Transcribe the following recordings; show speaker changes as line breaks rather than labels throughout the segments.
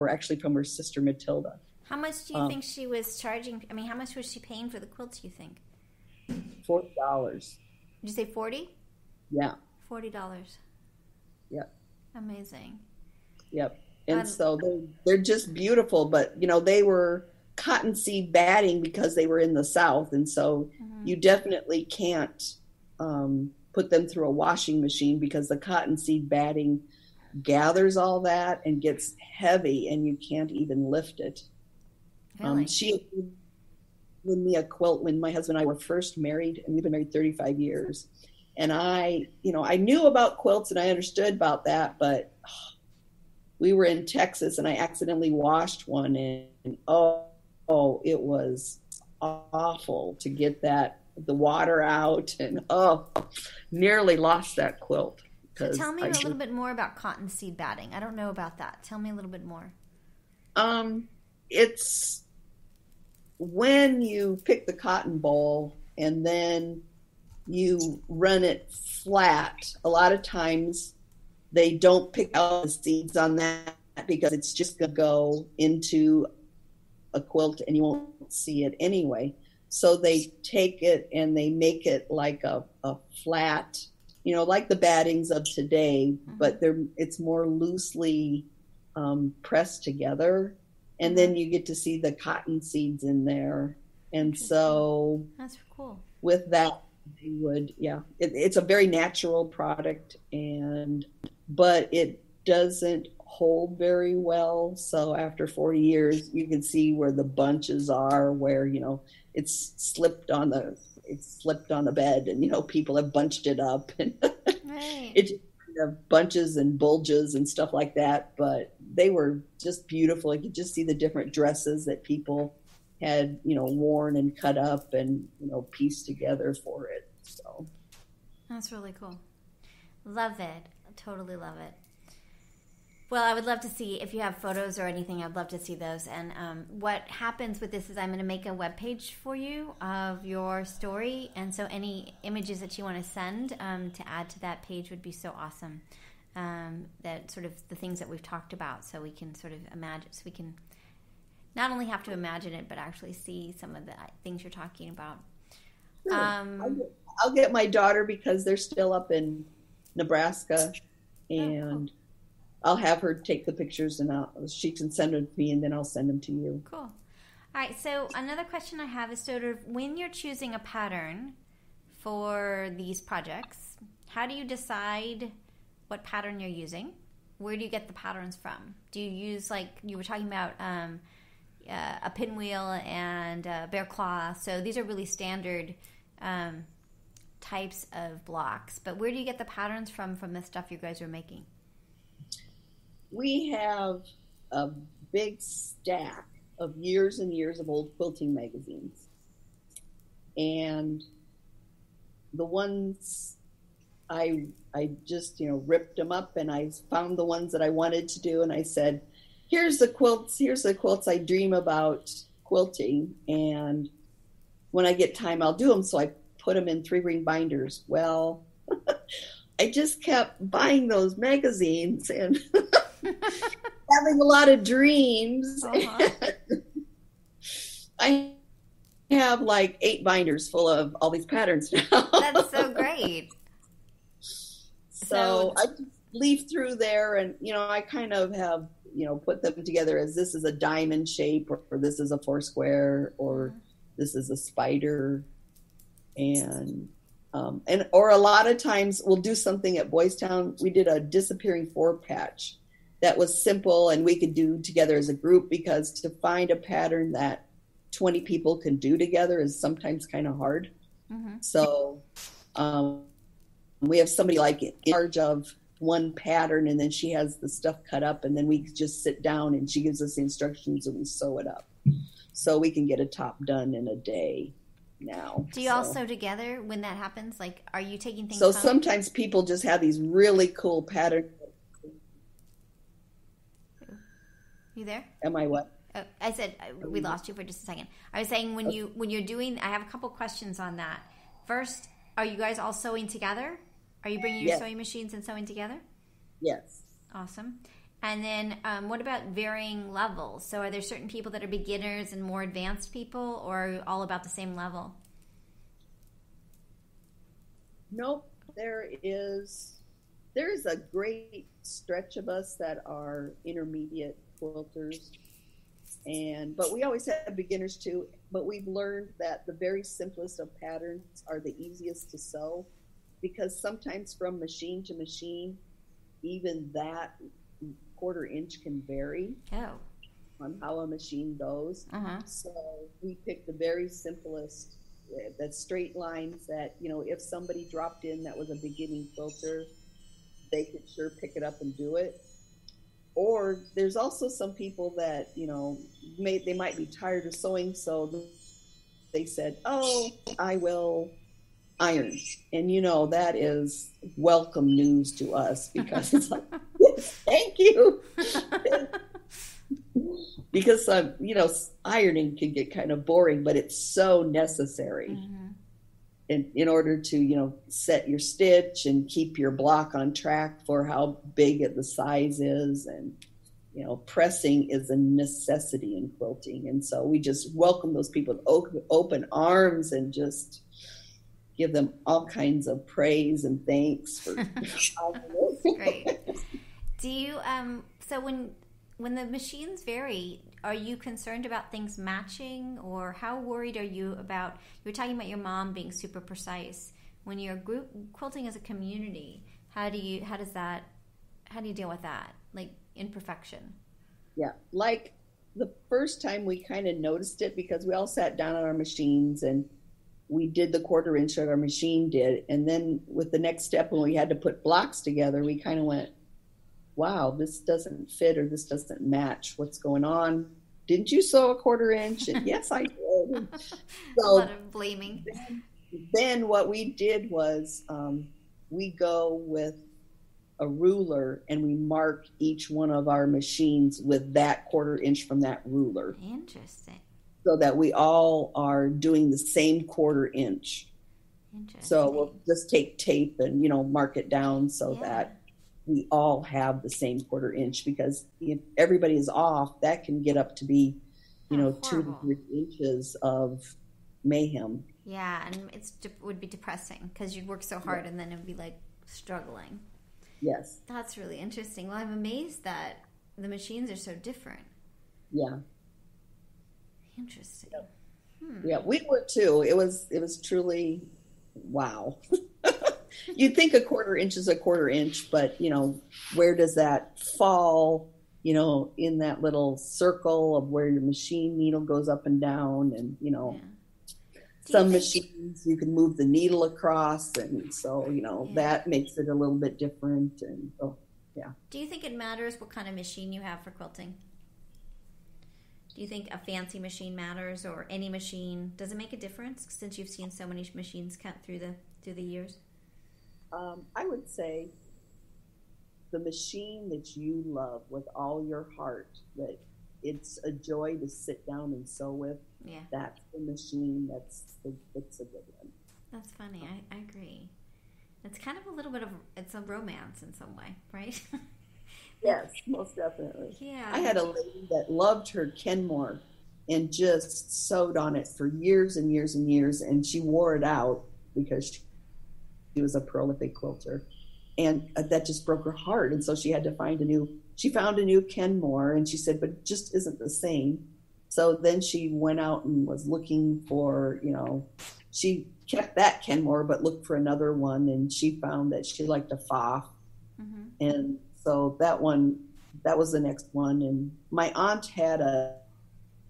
were actually from her sister Matilda.
How much do you um, think she was charging? I mean, how much was she paying for the quilts? You think?
Forty dollars.
Did you say forty?
Yeah.
Forty dollars.
Yep.
Amazing.
Yep. And um, so they're, they're just beautiful, but you know they were cottonseed batting because they were in the south, and so mm-hmm. you definitely can't um, put them through a washing machine because the cottonseed batting gathers all that and gets heavy, and you can't even lift it. Um, really? Um, she gave me a quilt when my husband and I were first married, and we've been married 35 years. And I, you know, I knew about quilts and I understood about that, but oh, we were in Texas and I accidentally washed one, and, and oh, oh, it was awful to get that the water out, and oh, nearly lost that quilt.
So tell me I a little bit more about cottonseed batting. I don't know about that. Tell me a little bit more.
Um, it's when you pick the cotton ball and then you run it flat, a lot of times they don't pick out the seeds on that because it's just going to go into a quilt and you won't see it anyway. So they take it and they make it like a, a flat, you know, like the battings of today, mm-hmm. but they're it's more loosely um, pressed together and then you get to see the cotton seeds in there. And so
that's cool.
With that, they would, yeah, it, it's a very natural product, and but it doesn't hold very well. So after 40 years, you can see where the bunches are, where you know it's slipped on the it's slipped on the bed, and you know people have bunched it up, and right. it of bunches and bulges and stuff like that, but they were just beautiful. You could just see the different dresses that people had, you know, worn and cut up and, you know, pieced together for it. So
that's really cool. Love it. Totally love it. Well, I would love to see if you have photos or anything. I'd love to see those. And um, what happens with this is I'm going to make a web page for you of your story, and so any images that you want to send um, to add to that page would be so awesome. Um, that sort of the things that we've talked about, so we can sort of imagine, so we can not only have to imagine it, but actually see some of the things you're talking about.
Sure. Um, I'll, get, I'll, get, my daughter because they're still up in Nebraska, and. Oh, I'll have her take the pictures and I'll, she can send them to me and then I'll send them to you.
Cool. All right. So another question I have is sort of when you're choosing a pattern for these projects, how do you decide what pattern you're using? Where do you get the patterns from? Do you use like you were talking about um, uh, a pinwheel and a bear claw? So these are really standard um, types of blocks. But where do you get the patterns from from the stuff you guys are making?
We have a big stack of years and years of old quilting magazines. And the ones I I just, you know, ripped them up and I found the ones that I wanted to do and I said, here's the quilts, here's the quilts I dream about quilting and when I get time I'll do them so I put them in three ring binders. Well, I just kept buying those magazines and having a lot of dreams. Uh-huh. I have like eight binders full of all these patterns now.
That's so great.
So, so I leaf through there and, you know, I kind of have, you know, put them together as this is a diamond shape or, or this is a four square or uh-huh. this is a spider. And um, and or a lot of times we'll do something at Boys Town. We did a disappearing four patch that was simple and we could do together as a group because to find a pattern that 20 people can do together is sometimes kind of hard. Mm-hmm. So um, we have somebody like in charge of one pattern and then she has the stuff cut up and then we just sit down and she gives us the instructions and we sew it up. So we can get a top done in a day now.
Do you so. all sew together when that happens? Like, are you taking things?
So home? sometimes people just have these really cool patterns
You there?
Am I what?
Oh, I said uh, we lost you for just a second. I was saying when you when you're doing, I have a couple questions on that. First, are you guys all sewing together? Are you bringing your yes. sewing machines and sewing together?
Yes.
Awesome. And then, um, what about varying levels? So, are there certain people that are beginners and more advanced people, or all about the same level?
Nope. There is there is a great stretch of us that are intermediate quilters, and but we always have beginners too. But we've learned that the very simplest of patterns are the easiest to sew, because sometimes from machine to machine, even that quarter inch can vary
oh.
on how a machine goes.
Uh-huh.
So we picked the very simplest, uh, that straight lines that, you know, if somebody dropped in that was a beginning quilter, they could sure pick it up and do it. Or there's also some people that, you know, may, they might be tired of sewing, so they said, oh, I will iron. And you know, that is welcome news to us because it's like, thank you. because, uh, you know, ironing can get kind of boring, but it's so necessary.
Mm-hmm.
In, in order to you know set your stitch and keep your block on track for how big the size is. And you know pressing is a necessity in quilting. And so we just welcome those people with open, open arms and just give them all kinds of praise and thanks for
great. Do you um so when when the machines vary are you concerned about things matching or how worried are you about you were talking about your mom being super precise when you're group quilting as a community how do you how does that how do you deal with that like imperfection
yeah like the first time we kind of noticed it because we all sat down on our machines and we did the quarter inch that our machine did. And then with the next step, when we had to put blocks together, we kind of went, wow, this doesn't fit or this doesn't match. What's going on? Didn't you sew a quarter inch? And yes, I did.
So a lot of blaming.
Then, then what we did was um, we go with a ruler and we mark each one of our machines with that quarter inch from that ruler.
Interesting
so that we all are doing the same quarter inch. So we'll just take tape and you know mark it down so yeah. that we all have the same quarter inch because if everybody is off, that can get up to be, you know, two to three inches of mayhem.
Yeah, and it would be depressing because you'd work so hard yeah. and then it'd be like struggling.
Yes,
that's really interesting. Well, I'm amazed that the machines are so different.
Yeah.
Interesting.
Yep. Hmm. Yeah, we were too. It was it was truly wow. You'd think a quarter inch is a quarter inch, but you know, where does that fall? You know, in that little circle of where your machine needle goes up and down, and you know, yeah. some you machines you can move the needle across, and so you know yeah. that makes it a little bit different. And oh, yeah.
Do you think it matters what kind of machine you have for quilting? Do you think a fancy machine matters, or any machine? Does it make a difference since you've seen so many machines cut through the through the years?
Um, I would say the machine that you love with all your heart, that it's a joy to sit down and sew with.
Yeah,
that's the machine. That's the, that's a good one.
That's funny. I, I agree. It's kind of a little bit of it's a romance in some way, right?
Yes, most definitely.
Yeah.
I had a lady that loved her Kenmore and just sewed on it for years and years and years, and she wore it out because she was a prolific quilter, and uh, that just broke her heart. And so she had to find a new. She found a new Kenmore, and she said, "But it just isn't the same." So then she went out and was looking for, you know, she kept that Kenmore, but looked for another one, and she found that she liked a Pfaff, mm-hmm. and so that one, that was the next one. And my aunt had a,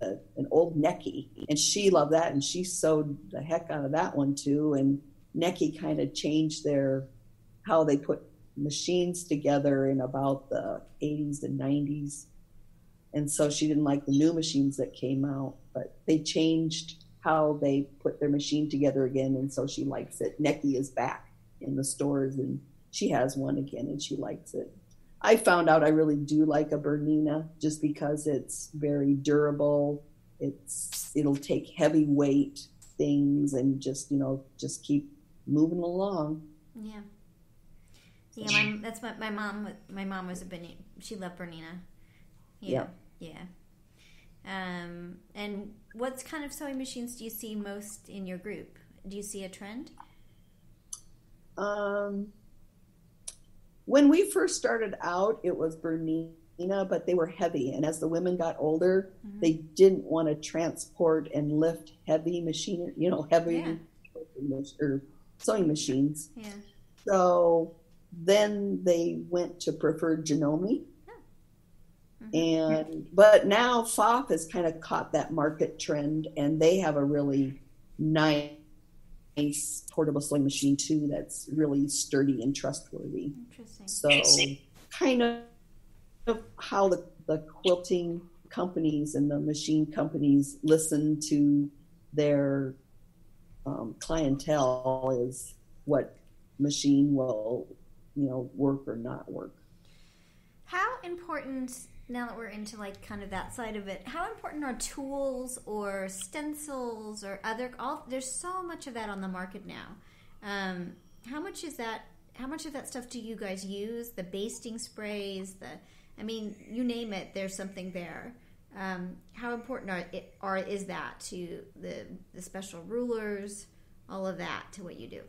a an old Necchi, and she loved that, and she sewed the heck out of that one too. And Necchi kind of changed their how they put machines together in about the 80s and 90s. And so she didn't like the new machines that came out, but they changed how they put their machine together again. And so she likes it. Necchi is back in the stores and she has one again and she likes it. I found out I really do like a Bernina just because it's very durable. It's it'll take heavy weight things and just you know just keep moving along.
Yeah. Yeah, my, that's what my mom. My mom was a Bernina. She loved Bernina. Yeah, yeah. Um, and what kind of sewing machines do you see most in your group? Do you see a trend?
Um, when we first started out, it was Bernina, but they were heavy. And as the women got older, mm-hmm. they didn't want to transport and lift heavy machinery, you know, heavy yeah. or sewing machines.
Yeah.
So then they went to preferred Janome. Mm-hmm. And but now Pfaff has kind of caught that market trend, and they have a really nice portable sewing machine too. That's really sturdy and trustworthy.
Interesting.
So kind of how the, the quilting companies and the machine companies listen to their um, clientele is what machine will you know work or not work.
How important now that we're into like kind of that side of it, how important are tools or stencils or other? All there's so much of that on the market now. Um, how much is that? How much of that stuff do you guys use? The basting sprays, the I mean, you name it, there's something there. Um, how important are, it, are is that to the the special rulers, all of that to what you do?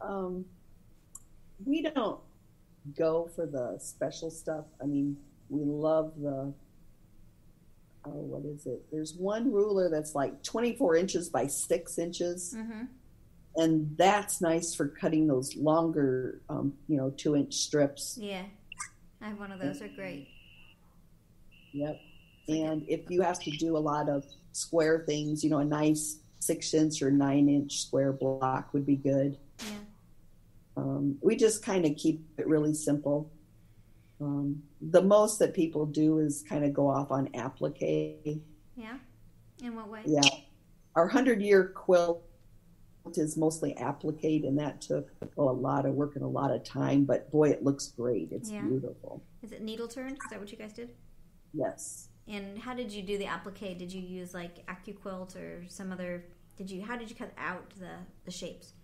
Um, we don't go for the special stuff. I mean, we love the oh, what is it? There's one ruler that's like 24 inches by six inches, mm-hmm. and that's nice for cutting those longer, um, you know, two inch strips.
Yeah, I have one of those. They're great.
Yep. And if you have to do a lot of square things, you know, a nice six inch or nine inch square block would be good.
Yeah.
Um, we just kind of keep it really simple. Um, the most that people do is kind of go off on applique.
Yeah. In what way?
Yeah. Our 100 year quilt is mostly applique, and that took oh, a lot of work and a lot of time, but boy, it looks great. It's yeah. beautiful.
Is it needle turned? Is that what you guys did?
Yes.
And how did you do the applique? Did you use like AccuQuilt or some other? Did you? How did you cut out the the shapes?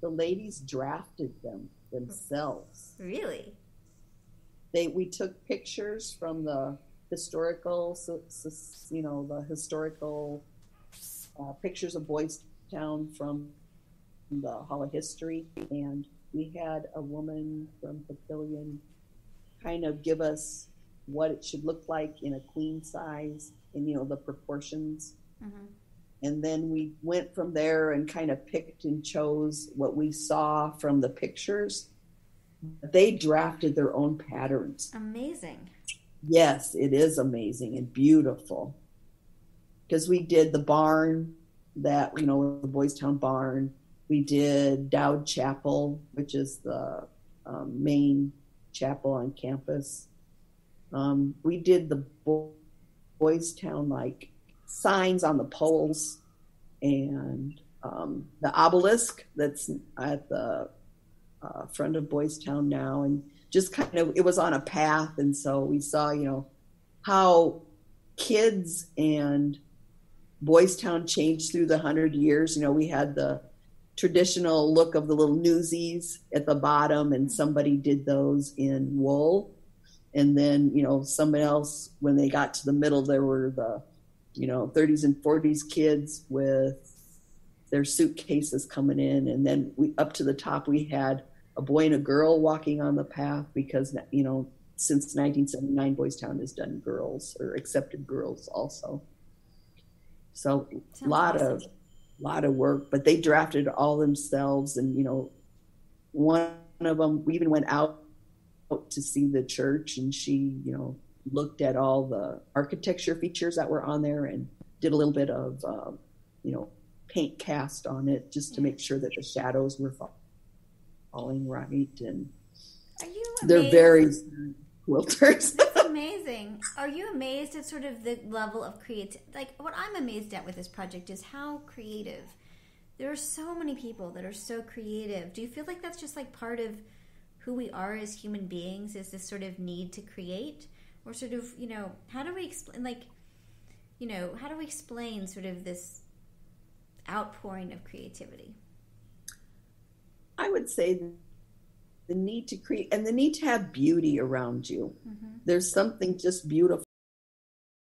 the ladies drafted them themselves.
Really?
They we took pictures from the historical, you know, the historical uh, pictures of Boys Town from the Hall of History, and we had a woman from Papillion kind of give us what it should look like in a queen size and you know the proportions. Mm-hmm and then we went from there and kind of picked and chose what we saw from the pictures. They drafted their own patterns.
Amazing.
Yes, it is amazing and beautiful. Because we did the barn that, you know, the Boys Town barn. We did Dowd Chapel, which is the um, main chapel on campus. Um, we did the Boys Town like signs on the poles and um, the obelisk that's at the uh, front of Boys Town now, and just kind of it was on a path, and so we saw you know how kids and Boys Town changed through the hundred years. You know, we had the traditional look of the little newsies at the bottom, and somebody did those in wool. And then, you know, someone else, when they got to the middle, there were the you know 30s and 40s kids with their suitcases coming in and then we up to the top we had a boy and a girl walking on the path because you know since 1979 boys town has done girls or accepted girls also so a lot awesome. of lot of work but they drafted all themselves and you know one of them we even went out to see the church and she you know looked at all the architecture features that were on there and did a little bit of um, you know paint cast on it just to make sure that the shadows were falling right and they're very quilters.
That's amazing. Are you amazed at sort of the level of creative like what i'm amazed at with this project is how creative. There are so many people that are so creative. Do you feel like that's just like part of who we are as human beings is this sort of need to create or sort of you know how do we explain like you know how do we explain sort of this outpouring of creativity
i would say the need to create and the need to have beauty around you. Mm-hmm. There's something just beautiful